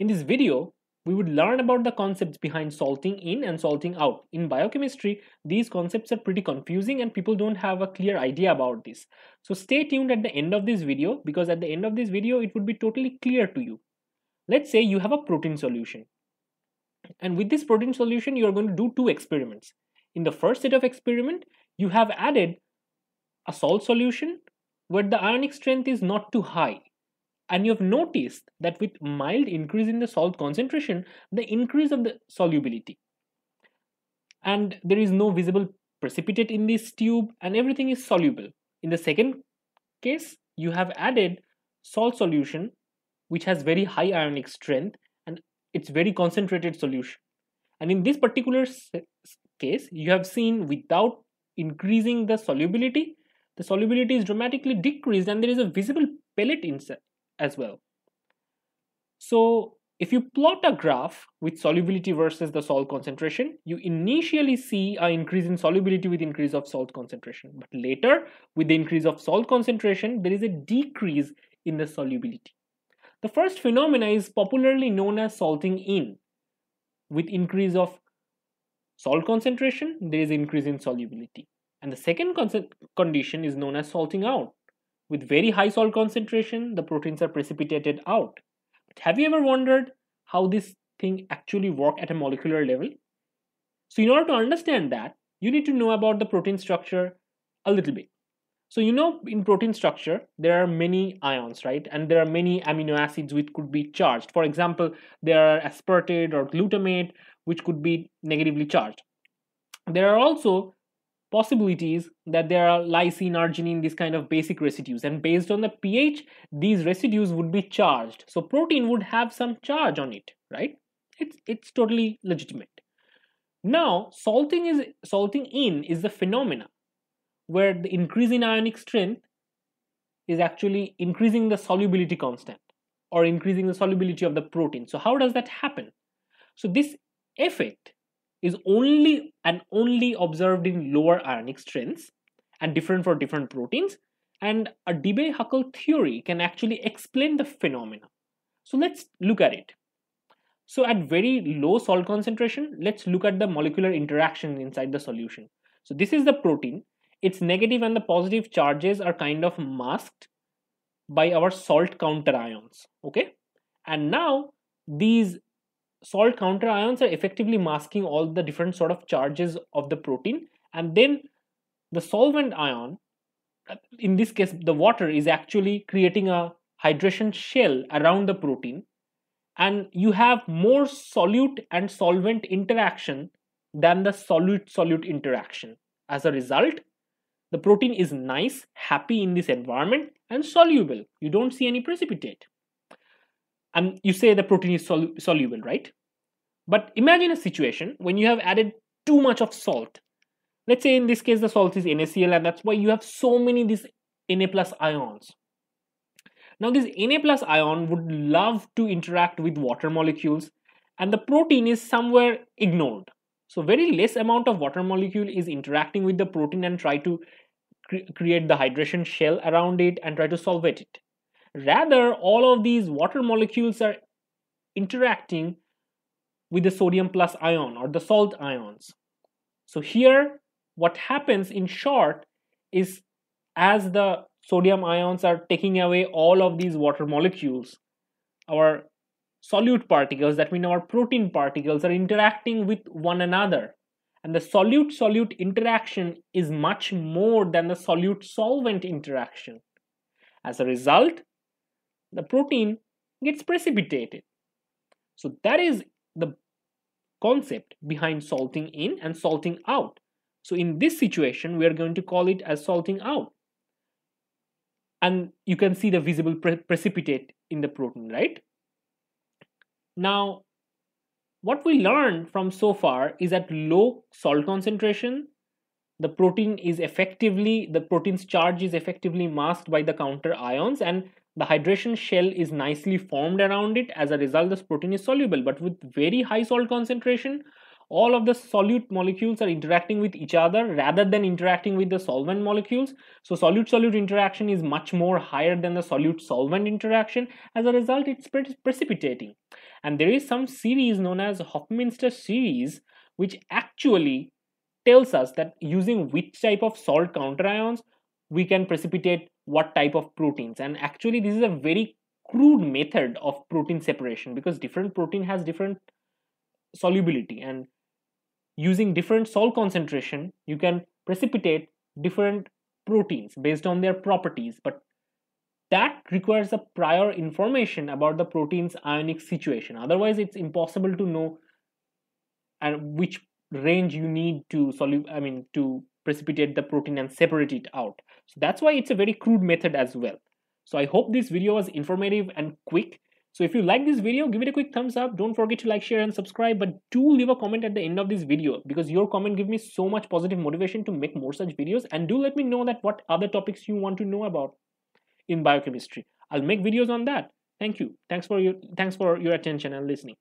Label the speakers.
Speaker 1: In this video, we would learn about the concepts behind salting in and salting out. In biochemistry, these concepts are pretty confusing and people don't have a clear idea about this. So stay tuned at the end of this video because at the end of this video, it would be totally clear to you. Let's say you have a protein solution. And with this protein solution, you are going to do two experiments. In the first set of experiment, you have added a salt solution where the ionic strength is not too high and you have noticed that with mild increase in the salt concentration the increase of the solubility. And there is no visible precipitate in this tube and everything is soluble. In the second case you have added salt solution which has very high ionic strength and it's very concentrated solution. And in this particular case you have seen without increasing the solubility the solubility is dramatically decreased and there is a visible pellet inside as well. So if you plot a graph with solubility versus the salt concentration, you initially see an increase in solubility with increase of salt concentration. But later, with the increase of salt concentration, there is a decrease in the solubility. The first phenomena is popularly known as salting in. With increase of salt concentration, there is increase in solubility. And the second condition is known as salting out. With very high salt concentration, the proteins are precipitated out. But have you ever wondered how this thing actually work at a molecular level? So in order to understand that, you need to know about the protein structure a little bit. So you know in protein structure, there are many ions, right? And there are many amino acids which could be charged. For example, there are aspartate or glutamate, which could be negatively charged. There are also possibilities that there are lysine, arginine, these kind of basic residues. And based on the pH, these residues would be charged. So protein would have some charge on it, right? It's, it's totally legitimate. Now, salting is salting in is the phenomena where the increase in ionic strength is actually increasing the solubility constant or increasing the solubility of the protein. So how does that happen? So this effect is only and only observed in lower ionic strengths and different for different proteins and a Debye-Huckel theory can actually explain the phenomena. So let's look at it. So at very low salt concentration, let's look at the molecular interaction inside the solution. So this is the protein. Its negative and the positive charges are kind of masked by our salt counter ions. Okay. And now these salt counter ions are effectively masking all the different sort of charges of the protein. And then the solvent ion uh, in this case the water is actually creating a hydration shell around the protein. And you have more solute and solvent interaction than the solute solute interaction. As a result the protein is nice happy in this environment and soluble. You don't see any precipitate and you say the protein is sol soluble, right? But imagine a situation when you have added too much of salt. Let's say in this case the salt is NaCl and that's why you have so many these Na plus ions. Now this Na plus ion would love to interact with water molecules and the protein is somewhere ignored. So very less amount of water molecule is interacting with the protein and try to cre create the hydration shell around it and try to solvate it. Rather, all of these water molecules are interacting with the sodium plus ion or the salt ions. So here, what happens in short is as the sodium ions are taking away all of these water molecules, our solute particles, that mean our protein particles, are interacting with one another. And the solute solute interaction is much more than the solute solvent interaction. As a result, the protein gets precipitated. So that is the concept behind salting in and salting out. So in this situation, we are going to call it as salting out. And you can see the visible pre precipitate in the protein, right? Now, what we learned from so far is at low salt concentration, the protein is effectively, the protein's charge is effectively masked by the counter ions and the hydration shell is nicely formed around it as a result this protein is soluble but with very high salt concentration all of the solute molecules are interacting with each other rather than interacting with the solvent molecules. So solute-solute interaction is much more higher than the solute-solvent interaction. As a result, it's pre precipitating. And there is some series known as Hofmeister series, which actually tells us that using which type of salt counterions we can precipitate what type of proteins. And actually, this is a very crude method of protein separation because different protein has different solubility and using different salt concentration, you can precipitate different proteins based on their properties. But that requires a prior information about the protein's ionic situation. Otherwise, it's impossible to know and which range you need to solve. I mean, to precipitate the protein and separate it out. So that's why it's a very crude method as well. So I hope this video was informative and quick. So if you like this video, give it a quick thumbs up. Don't forget to like, share and subscribe. But do leave a comment at the end of this video because your comment gives me so much positive motivation to make more such videos. And do let me know that what other topics you want to know about in biochemistry. I'll make videos on that. Thank you. Thanks for your thanks for your attention and listening.